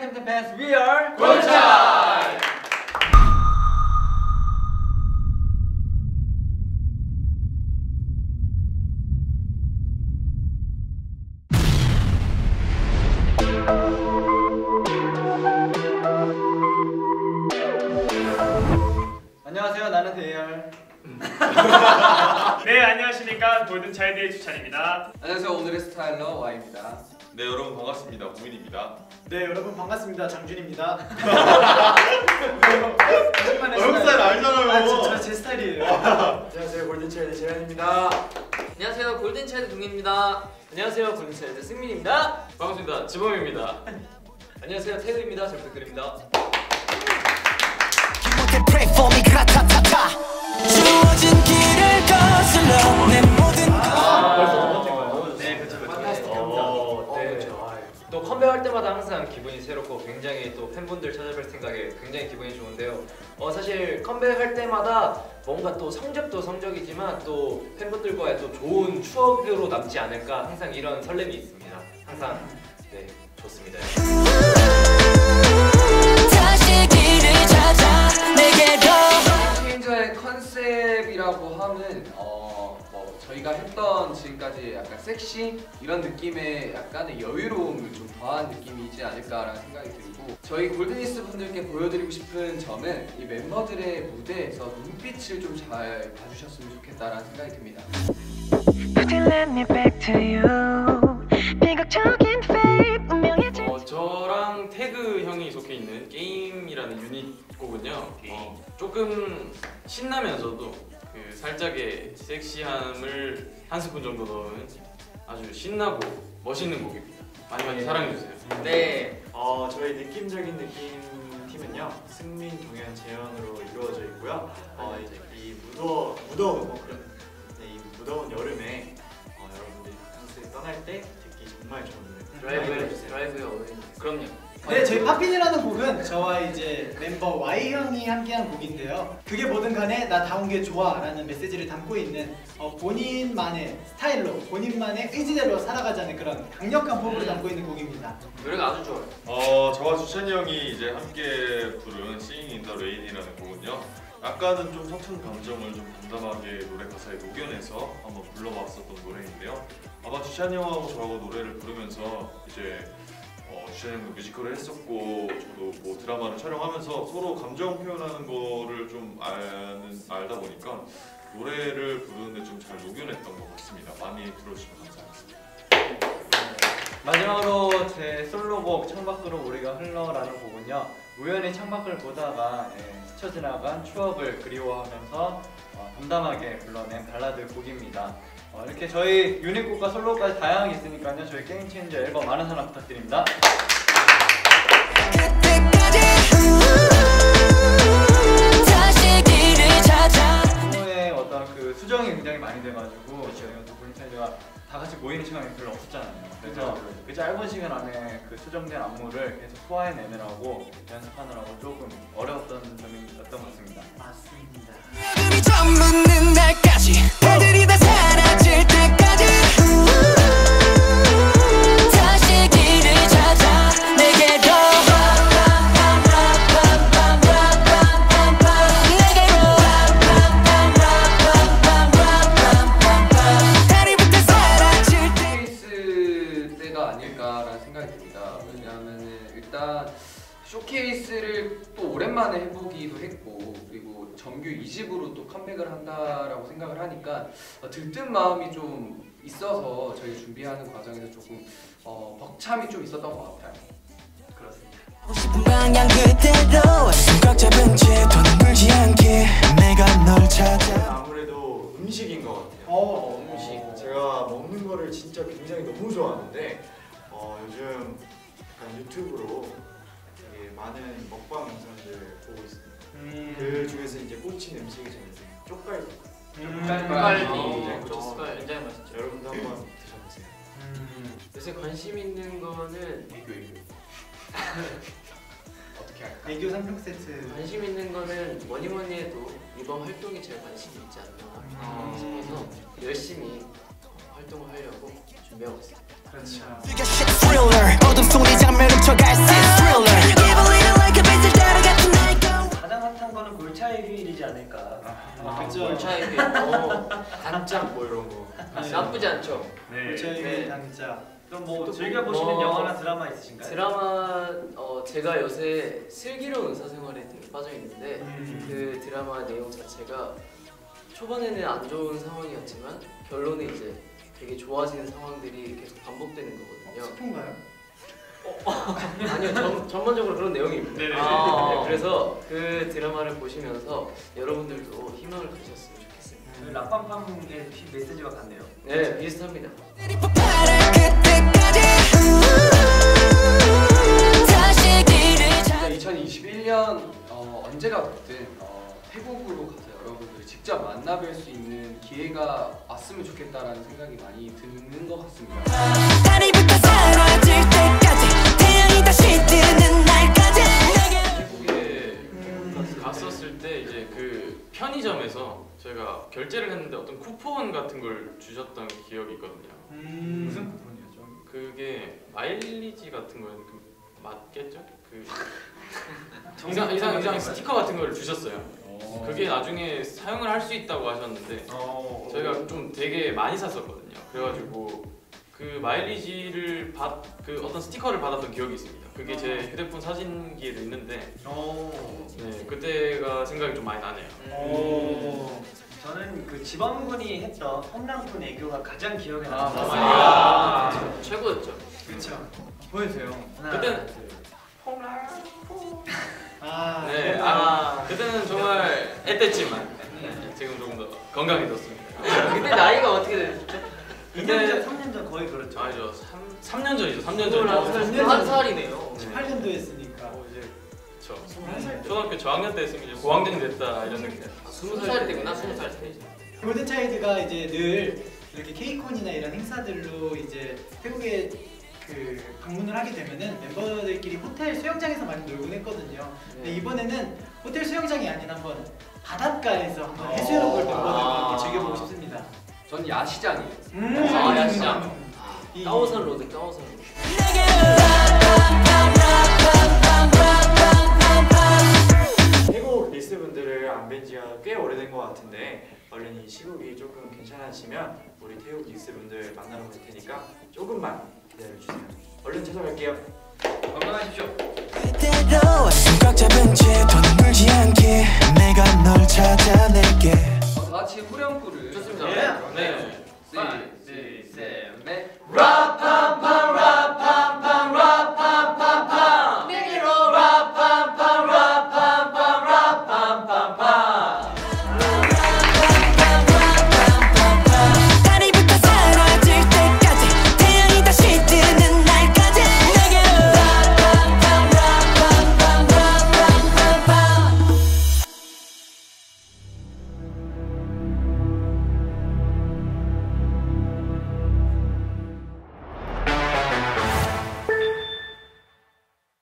템템 팬스 We are 골차이! 안녕하세요 나는 대열. 네 안녕하십니까. 골든차일드의 주찬입니다. 안녕하세요 오늘의 스타일러 Y입니다 네 여러분 반갑습니다 고민입니다 네 여러분 반갑습니다 장준입니다. 얼굴 스타일 알잖아요. 아저제 스타일이에요. 안녕하세요 골든차일드 재현입니다. 안녕하세요 골든차일드 동입니다 안녕하세요 골든차일드 승민입니다. 반갑습니다 지범입니다 안녕하세요 태우입니다. 잘 부탁드립니다. 못해 pray for me 그라타타타 주어진 길을 거슬러 내 모든 벌써 두 번째 거예요. 네 그쵸 그쵸 어, 네. 그쵸. 또 컴백할 때마다 항상 기분이 새롭고 굉장히 또 팬분들 찾아뵐 생각에 굉장히 기분이 좋은데요. 어 사실 컴백할 때마다 뭔가 또 성적도 성적이지만 또 팬분들과의 또 좋은 추억으로 남지 않을까 항상 이런 설렘이 있습니다. 항상 네 좋습니다. 지금까지 약간 섹시 이런 느낌의 약간의 여유로움을 좀 더한 느낌이지 않을까라는 생각이 들고 저희 골든이스 분들께 보여드리고 싶은 점은 이 멤버들의 무대에서 눈빛을 좀 잘 봐주셨으면 좋겠다라는 생각이 듭니다. 어, 저랑 태그 형이 속해 있는 게임이라는 유닛 곡은요. 어, 조금 신나면서도 그 살짝의 섹시함을 한 스푼 정도 넣은 아주 신나고 멋있는 곡입니다. 많이 많이 사랑해 주세요. 네. 어, 저희 느낌적인 느낌 팀은요 승민, 동현, 재현으로 이루어져 있고요. 어, 이제 이 무더 무더운 뭐 그런 네, 이 무더운 여름에 어, 여러분들이 바캉스에 떠날 때 듣기 정말 좋은 노래. 많이 들어주세요. 드라이브에 어울리는. 그럼요. 네, 저희 팝핀이라는 곡은 저와 이제 멤버 Y 형이 함께한 곡인데요. 그게 뭐든 간에 나 다운 게 좋아라는 메시지를 담고 있는 어, 본인만의 스타일로 본인만의 의지대로 살아가자는 그런 강력한 포부를 담고 있는 곡입니다. 노래가 아주 좋아요. 어 저와 주찬이 형이 이제 함께 부른 Sing in the Rain이라는 곡은요 약간은 좀 서툰 감정을 좀 담담하게 노래 가사에 녹여내서 한번 불러봤었던 노래인데요 아마 주찬이 형하고 저하고 노래를 부르면서 이제 어, 주찬이 형도 뮤지컬을 했었고 저도 뭐 드라마를 촬영하면서 서로 감정 표현하는 거를 좀 아는, 알다 보니까 노래를 부르는데 좀 잘 녹여냈던 것 같습니다. 많이 들어주시면 감사하겠습니다 마지막으로 제 솔로곡 창밖으로 우리가 흘러라는 곡은요. 우연히 창밖을 보다가 예, 스쳐 지나간 추억을 그리워하면서 어, 담담하게 불러낸 발라드 곡입니다. 어, 이렇게 저희 유닛곡과 솔로까지 다양하게 있으니까요. 저희 Game Changer 앨범 많은 사랑 부탁드립니다 그 수정이 굉장히 많이 돼가지고 저희가 또 볼차이가 다 같이 모이는 시간이 별로 없었잖아요. 그래서 그 짧은 시간 안에 그 수정된 안무를 계속 소화해내느라고 연습하느라고 조금 어려웠던 점이었던 것 같습니다. 맞습니다. 아닐까라는 생각이 듭니다. 왜냐하면 일단 쇼케이스를 또 오랜만에 해보기도 했고 그리고 정규 2집으로 또 컴백을 한다라고 생각을 하니까 어, 들뜬 마음이 좀 있어서 저희 준비하는 과정에서 조금 어, 벅참이 좀 있었던 것 같아요. 그렇습니다. 아무래도 음식인 것 같아요. 어, 음식. 제가 먹는 거를 진짜 굉장히 너무 좋아하는데 어, 요즘 약간 유튜브로 되게 많은 먹방 영상들 보고 있습니다. 음. 그 중에서 이제 꽂힌 음식이 저는 쪽갈비. 음. 쪽갈비. 굉장히 그쵸, 꽂혔어요. 굉장히 맛있죠. 여러분도 한번 드셔보세요. 음. 요새 관심 있는 거는 애교 애교. 어떻게 할까? 애교 3종 세트. 관심 있는 거는 뭐니 뭐니 해도 이번 활동이 제일 관심이 있지 않나 싶어서 열심히 활동을 하려고 준비하고 있습니다. 그렇죠. 뭐 네. 네. 뭐 드라마 어, 제가 요새 슬기로운 의사생활에 되게 빠져 있는데 음. 그 드라마 내용 자체가 초반에는 안 좋은 상황이었지만 결론은 이제 되게 좋아지는 상황들이 계속 반복되는 거거든요. 스폰가요? 아니요, 전, 전반적으로 그런 내용입니다. 네네. 네, 그래서 그 드라마를 보시면서 여러분들도 희망을 가졌으면 좋겠습니다. 그 락팡팡의 메시지가 같네요. 네, 비슷합니다. 진짜 2021년 어, 언제가 됐든 어, 태국으로 가서 여러분들 직접 만나뵐 수 있는 기회가 왔으면 좋겠다라는 생각이 많이 드는 것 같습니다. 갔었을 때 이제 그 편의점에서 제가 결제를 했는데 어떤 쿠폰 같은 걸 주셨던 기억이 있거든요. 음. 무슨 부분이었죠? 그게 마일리지 같은 거였는데 그 맞겠죠? 그 이상 이상 이상 스티커 같은 걸 주셨어요. 그게 나중에 사용을 할 수 있다고 하셨는데 어, 저희가 좀 되게 많이 샀었거든요. 그래가지고 그 마일리지를 받 그 어떤 스티커를 받았던 기억이 있습니다. 그게 제 휴대폰 사진기에도 있는데 어. 네 그때가 생각이 좀 많이 나네요. 오. 저는 그 지방군이 했던 홈랑군 애교가 가장 기억에 남아요. 아, 최고였죠. 그렇죠. 보여주세요. 하나, 그때는- 둘. 아. 네, 아, 앳됐지만 네, 지금 조금 더 건강해졌습니다. 그때 나이가 어떻게 되셨죠? 2년 전, 3년 전 거의 그렇죠. 아니죠, 3, 3년 전이죠, 3년 전. 한 살이네요. 18년도 했으니까. 어, 이제 저 초등학교 저학년 때 했으면 이제 고학년이 됐다 이런 느낌. 스무 살 때구나, 스무 살 때. 골든차일드가 이제 늘 이렇게 KCON이나 이런 행사들로 이제 태국에 그 방문을 하게 되면은 멤버들끼리 호텔 수영장에서 많이 놀곤 했거든요. 근데 이번에는 호텔 수영장이 아닌 한번 바닷가에서 한번 해수욕을 멤버들과 아. 함께 즐겨보고 싶습니다. 전 야시장이에요. 음. 아, 야시장. 이- 까오산 로드, 까오산 로드. 태국 리스분들을 안 뵌 지가 꽤 오래된 것 같은데 얼른 이 시국이 조금 괜찮아지면 우리 태국 리스분들 만나러 갈 테니까 조금만 기다려주세요. 얼른 찾아갈게요. 건강하십시오. 다 같이 후렴구를 좋습니다. 예. 네. 쓰리,